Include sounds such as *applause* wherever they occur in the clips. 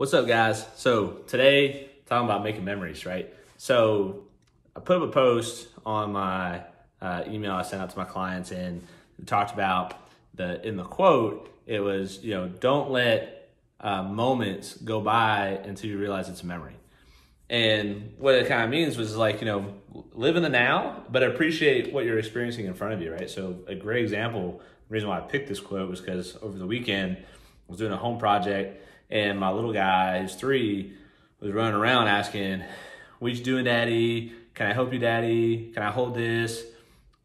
What's up, guys? So today, talking about making memories, right? So I put up a post on my uh, email I sent out to my clients and talked about the in the quote. It was you know don't let uh, moments go by until you realize it's a memory. And what it kind of means was like you know live in the now, but appreciate what you're experiencing in front of you, right? So a great example. The reason why I picked this quote was because over the weekend I was doing a home project and my little guy, who's three, was running around asking, "What you doing, Daddy? Can I help you, Daddy? Can I hold this?"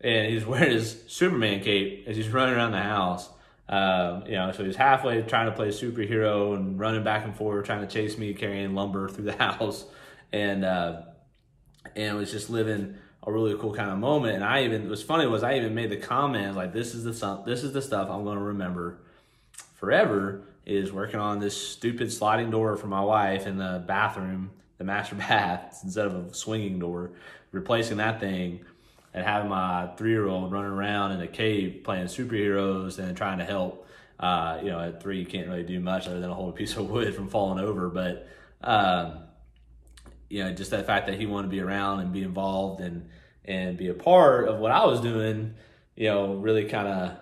And he's *laughs* wearing his Superman cape as he's running around the house. Um, you know, so he's halfway trying to play superhero and running back and forth, trying to chase me, carrying lumber *laughs* through the house, and uh, and was just living a really cool kind of moment. And I even was funny was I even made the comment like, "This is the. This is the stuff I'm going to remember forever." is working on this stupid sliding door for my wife in the bathroom, the master *laughs* bath, instead of a swinging door, replacing that thing and having my three year old running around in a cave playing superheroes and trying to help. Uh, you know, at three, you can't really do much other than hold a piece of wood from falling over. But, um, you know, just that fact that he wanted to be around and be involved and, and be a part of what I was doing, you know, really kind of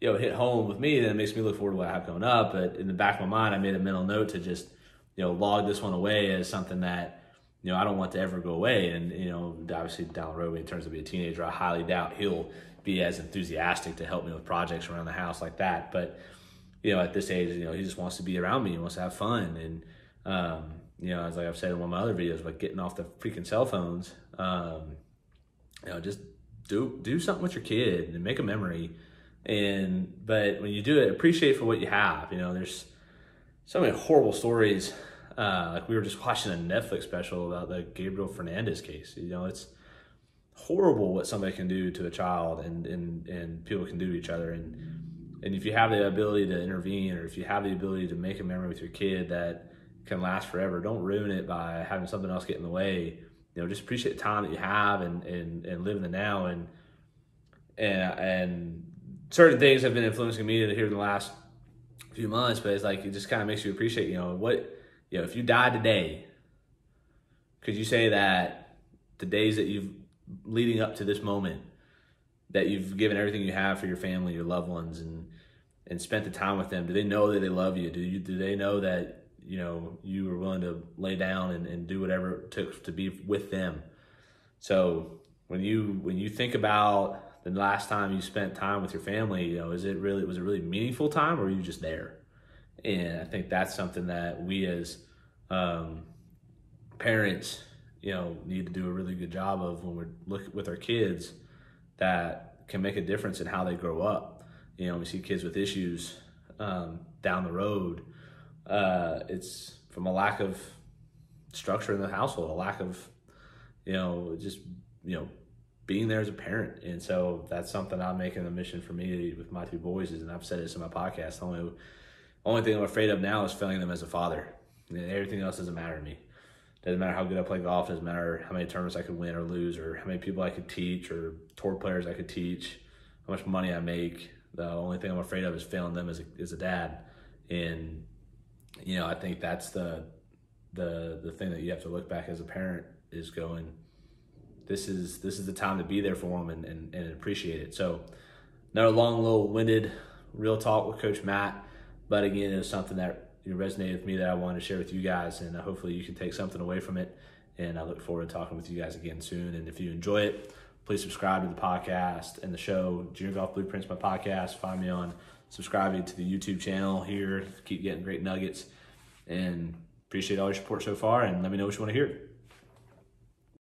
you know hit home with me, then it makes me look forward to what I have coming up. But in the back of my mind, I made a mental note to just you know log this one away as something that you know I don't want to ever go away. And you know obviously down the road when he turns to be a teenager, I highly doubt he'll be as enthusiastic to help me with projects around the house like that. But you know at this age, you know he just wants to be around me, he wants to have fun, and um, you know as like I've said in one of my other videos, like getting off the freaking cell phones. Um, you know just do do something with your kid and make a memory and but when you do it, appreciate for what you have. You know, there's so many horrible stories. Uh, like we were just watching a Netflix special about the Gabriel Fernandez case. You know, it's horrible what somebody can do to a child and and and people can do to each other. And and if you have the ability to intervene, or if you have the ability to make a memory with your kid that can last forever, don't ruin it by having something else get in the way. You know, just appreciate the time that you have and and and live in the now and and and certain things have been influencing me here in the last few months, but it's like it just kind of makes you appreciate, you know, what you know, if you died today, could you say that the days that you've leading up to this moment that you've given everything you have for your family, your loved ones and and spent the time with them, do they know that they love you? Do you do they know that, you know, you were willing to lay down and, and do whatever it took to be with them? So when you when you think about the last time you spent time with your family, you know, is it really was it really meaningful time or were you just there? And I think that's something that we as um, parents, you know, need to do a really good job of when we're looking with our kids that can make a difference in how they grow up. You know, we see kids with issues um, down the road. Uh, it's from a lack of structure in the household, a lack of, you know, just you know being there as a parent. And so that's something I'm making a mission for me with my two boys is, and I've said this in my podcast, the only, only thing I'm afraid of now is failing them as a father. And everything else doesn't matter to me. Doesn't matter how good I play golf. Doesn't matter how many tournaments I could win or lose, or how many people I could teach, or tour players I could teach, how much money I make. The only thing I'm afraid of is failing them as a, as a dad. And you know, I think that's the the the thing that you have to look back as a parent is going this is this is the time to be there for them and, and, and appreciate it. So another long, little winded real talk with Coach Matt, but again, it was something that resonated with me that I wanted to share with you guys, and uh, hopefully you can take something away from it. And I look forward to talking with you guys again soon. And if you enjoy it, please subscribe to the podcast and the show. Junior Golf Blueprints, my podcast. Find me on subscribing to the YouTube channel here. Keep getting great nuggets, and appreciate all your support so far. And let me know what you want to hear.